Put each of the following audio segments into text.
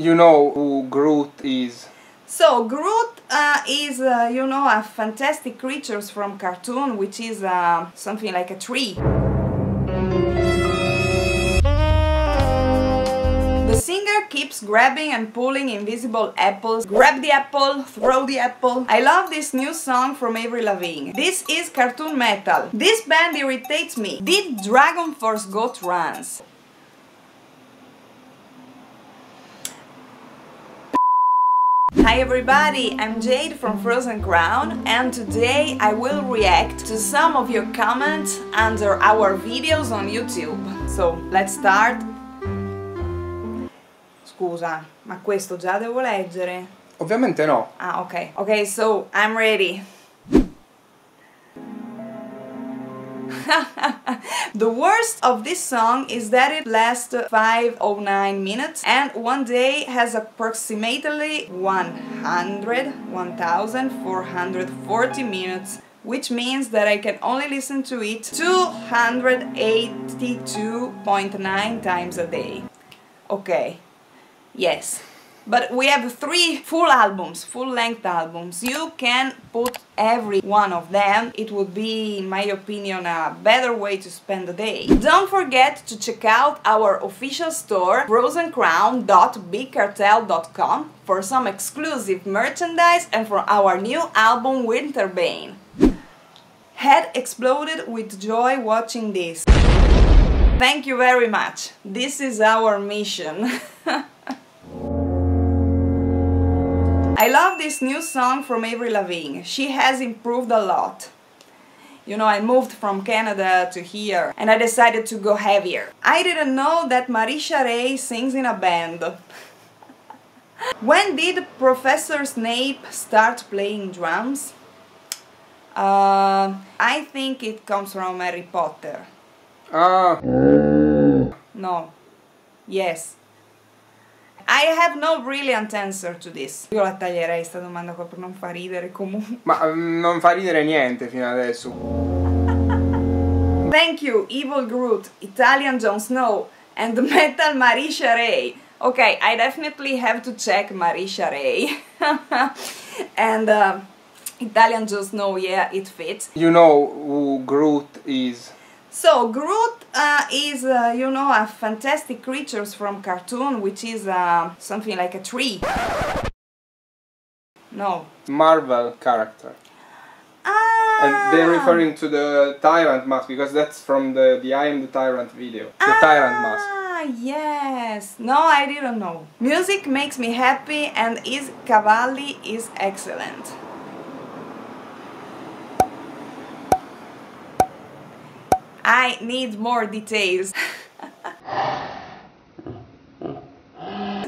You know who Groot is. So Groot uh, is, uh, you know, a fantastic creature from cartoon, which is uh, something like a tree. The singer keeps grabbing and pulling invisible apples. Grab the apple, throw the apple. I love this new song from Avril Lavigne. This is cartoon metal. This band irritates me. Did DragonForce go trans? Hi everybody, I'm Jade from Frozen Crown and today I will react to some of your comments under our videos on YouTube. So, let's start. Scusa, ma questo già devo leggere? Ovviamente no. Ah, ok. Ok, so I'm ready. The worst of this song is that it lasts 509 minutes and one day has approximately 100 1440 minutes which means that I can only listen to it 282.9 times a day. Okay. Yes. But we have three full albums, full-length albums. You can put every one of them. It would be, in my opinion, a better way to spend the day. Don't forget to check out our official store, frozencrown.bigcartel.com for some exclusive merchandise and for our new album Winterbane. Head exploded with joy watching this. Thank you very much. This is our mission. I love this new song from Avril Lavigne. She has improved a lot. You know, I moved from Canada to here and I decided to go heavier. I didn't know that Marisha Ray sings in a band. when did Professor Snape start playing drums? Uh, I think it comes from Harry Potter. Ah. No. Yes. I have no brilliant answer to this. Io la taglierei sta domanda qua per non fa ridere comunque. Ma um, non fa ridere niente fino adesso. Thank you, Evil Groot, Italian Jon Snow, and Metal Marisha Ray. Okay, I definitely have to check Marisha Ray. and uh, Italian Jon Snow, yeah, it fits. You know who Groot is. So Groot uh, is, uh, you know, a fantastic creature from cartoon, which is uh, something like a tree. No. Marvel character. Ah. And they're referring to the Tyrant mask because that's from the the I am the Tyrant video. The ah, Tyrant mask. Ah yes. No, I didn't know. Music makes me happy and is Cavalli is excellent. I need more details.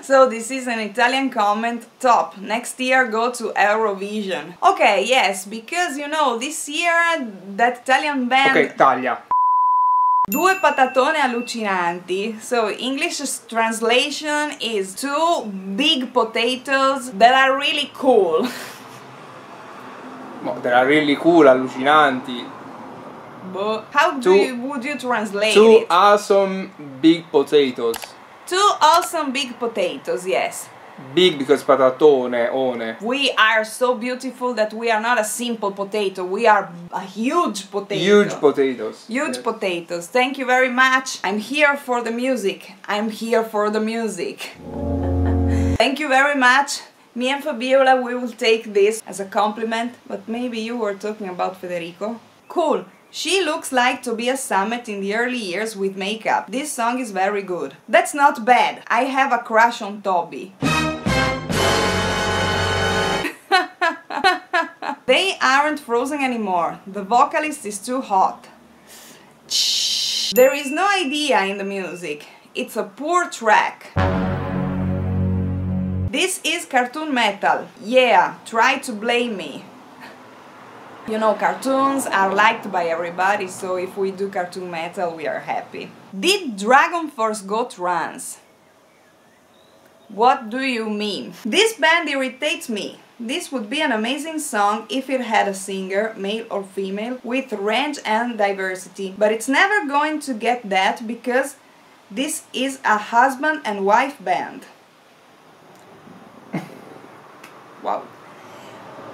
so this is an Italian comment, top, next year go to Eurovision. Okay, yes, because you know, this year that Italian band... Ok, taglia. Due patatone allucinanti. So English translation is two big potatoes that are really cool. They are really cool, allucinanti. But how do two, you, would you translate two it? Two awesome big potatoes. Two awesome big potatoes, yes. Big because patatone, one. We are so beautiful that we are not a simple potato, we are a huge potato. Huge potatoes. Huge yes. potatoes. Thank you very much. I'm here for the music. I'm here for the music. Thank you very much. Me and Fabiola, we will take this as a compliment, but maybe you were talking about Federico. Cool. She looks like Tobias Sammet in the early years with makeup. This song is very good. That's not bad. I have a crush on Toby. they aren't frozen anymore. The vocalist is too hot. There is no idea in the music. It's a poor track. This is cartoon metal. Yeah, try to blame me. You know, cartoons are liked by everybody, so if we do cartoon metal, we are happy. Did DragonForce go trans? What do you mean? This band irritates me. This would be an amazing song if it had a singer, male or female, with range and diversity. But it's never going to get that because this is a husband and wife band.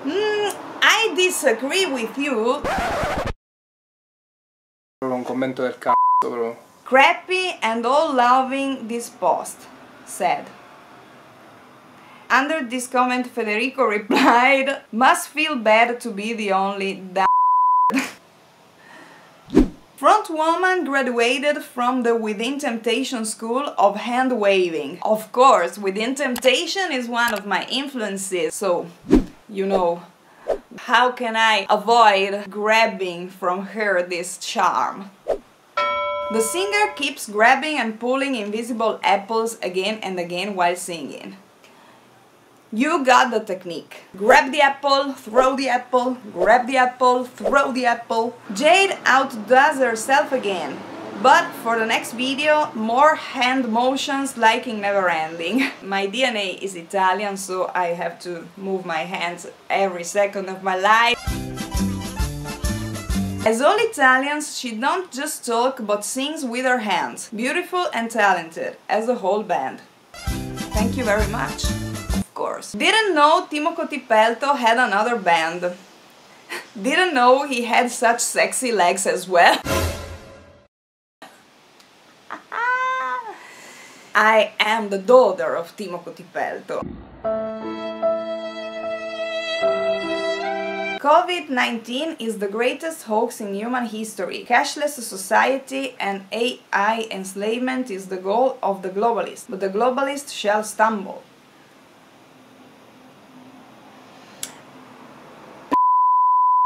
Mm, disagree with you. Un commento del cazzo, bro. Crappy and all loving this post, said. Under this comment, Federico replied, Must feel bad to be the only da Front woman graduated from the Within Temptation School of Hand Waving. Of course, Within Temptation is one of my influences, so you know. How can I avoid grabbing from her this charm? The singer keeps grabbing and pulling invisible apples again and again while singing. You got the technique. Grab the apple, throw the apple, grab the apple, throw the apple. Jade outdoes herself again. But for the next video, more hand motions like in Neverending. My DNA is Italian, so I have to move my hands every second of my life. As all Italians, she don't just talk but sings with her hands. Beautiful and talented, as a whole band. Thank you very much. Of course. Didn't know Timo Kotipelto had another band. Didn't know he had such sexy legs as well. I am the daughter of Timo Kotipelto. COVID-19 is the greatest hoax in human history. Cashless society and AI enslavement is the goal of the globalist, but the globalist shall stumble.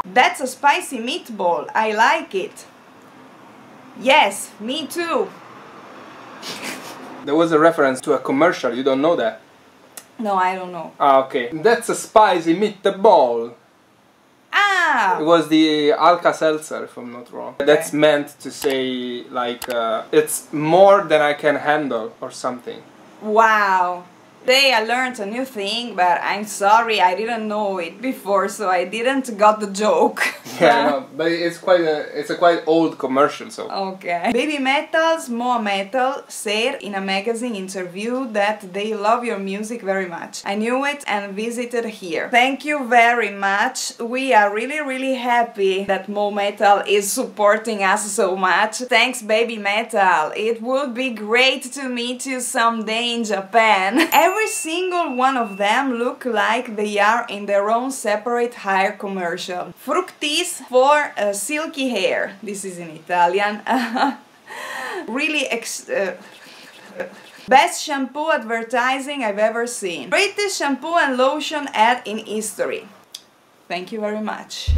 That's a spicy meatball. I like it. Yes, me too. There was a reference to a commercial, you don't know that? No, I don't know. Ah, okay. That's a spicy meatball. Ah! It was the Alka-Seltzer, if I'm not wrong. That's meant to say, like, uh, it's more than I can handle, or something. Wow. Today I learned a new thing, but I'm sorry I didn't know it before, so I didn't got the joke. Yeah, no, but it's quite a, it's a quite old commercial, so. Okay. Babymetal's Moa Metal said in a magazine interview that they love your music very much. I knew it and visited here. Thank you very much. We are really really happy that Moa Metal is supporting us so much. Thanks Babymetal. It would be great to meet you someday in Japan. Every single one of them look like they are in their own separate hair commercial. Fructis for uh, silky hair. This is in Italian. really ex uh, Best shampoo advertising I've ever seen. Greatest shampoo and lotion ad in history. Thank you very much.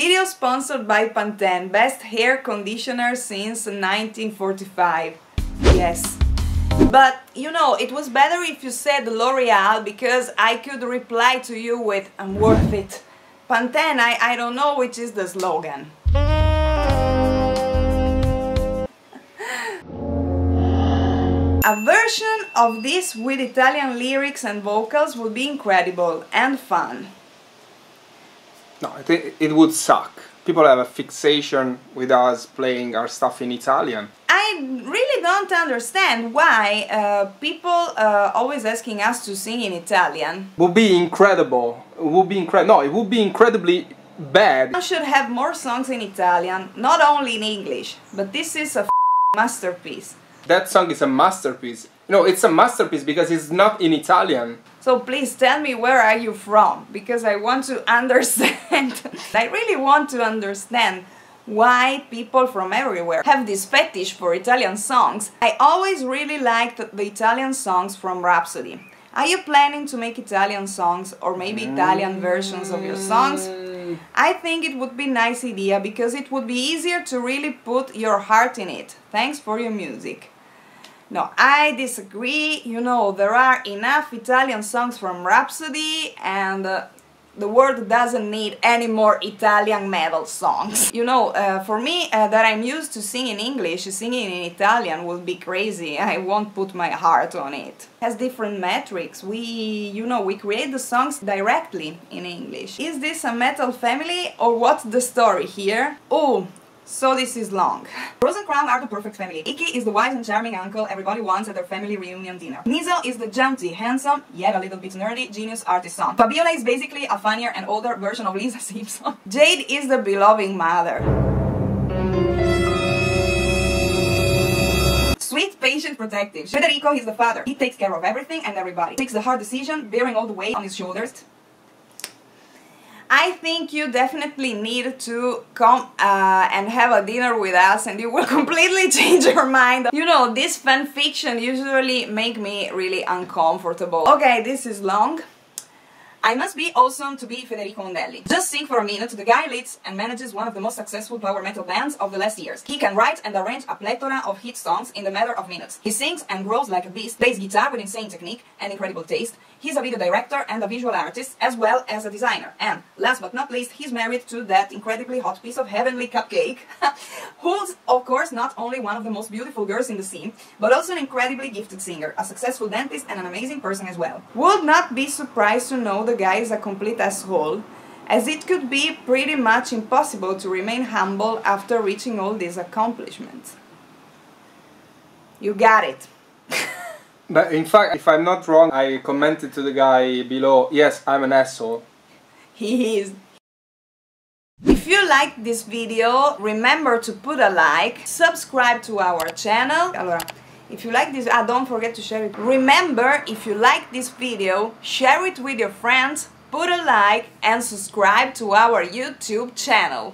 Video sponsored by Pantene, best hair conditioner since 1945. Yes. But, you know, it was better if you said L'Oreal because I could reply to you with I'm worth it. Pantene, I, I don't know which is the slogan. A version of this with Italian lyrics and vocals would be incredible and fun. No, I think it would suck. People have a fixation with us playing our stuff in Italian. I really don't understand why uh, people uh, always asking us to sing in Italian. Would be incredible. It would be incredible. No, it would be incredibly bad. I should have more songs in Italian, not only in English, but this is a masterpiece. That song is a masterpiece. No, it's a masterpiece because it's not in Italian. So please tell me where are you from because I want to understand. I really want to understand why people from everywhere have this fetish for Italian songs. I always really liked the Italian songs from Rhapsody. Are you planning to make Italian songs or maybe Italian versions of your songs? Mm. I think it would be nice idea because it would be easier to really put your heart in it. Thanks for your music. No, I disagree. You know, there are enough Italian songs from Rhapsody and uh, the world doesn't need any more Italian metal songs. You know, uh, for me, uh, that I'm used to singing in English, singing in Italian would be crazy. I won't put my heart on it. It has different metrics. We, you know, we create the songs directly in English. Is this a metal family or what's the story here? Oh, So this is long. Frozen Crown are the perfect family. Iki is the wise and charming uncle everybody wants at their family reunion dinner. Nizel is the jumpy, handsome, yet a little bit nerdy, genius artist son. Fabiola is basically a funnier and older version of Lisa Simpson. Jade is the beloved mother. Sweet, patient, protective. Federico is the father. He takes care of everything and everybody. Takes the hard decision, bearing all the weight on his shoulders. I think you definitely need to come uh, and have a dinner with us and you will completely change your mind. You know, this fan fiction usually make me really uncomfortable. Okay, this is long. I must be awesome to be Federico Mondelli. Just think for a minute, the guy leads and manages one of the most successful power metal bands of the last years. He can write and arrange a plethora of hit songs in the matter of minutes. He sings and grows like a beast, plays guitar with insane technique and incredible taste. He's a video director and a visual artist, as well as a designer. And, last but not least, he's married to that incredibly hot piece of heavenly cupcake, who's, of course, not only one of the most beautiful girls in the scene, but also an incredibly gifted singer, a successful dentist, and an amazing person as well. Would not be surprised to know the guy is a complete asshole, as it could be pretty much impossible to remain humble after reaching all these accomplishments. You got it. But in fact, if I'm not wrong, I commented to the guy below, yes, I'm an asshole. He is. If you like this video, remember to put a like, subscribe to our channel. Allora, if you like this, ah, don't forget to share it. Remember, if you like this video, share it with your friends, put a like and subscribe to our YouTube channel.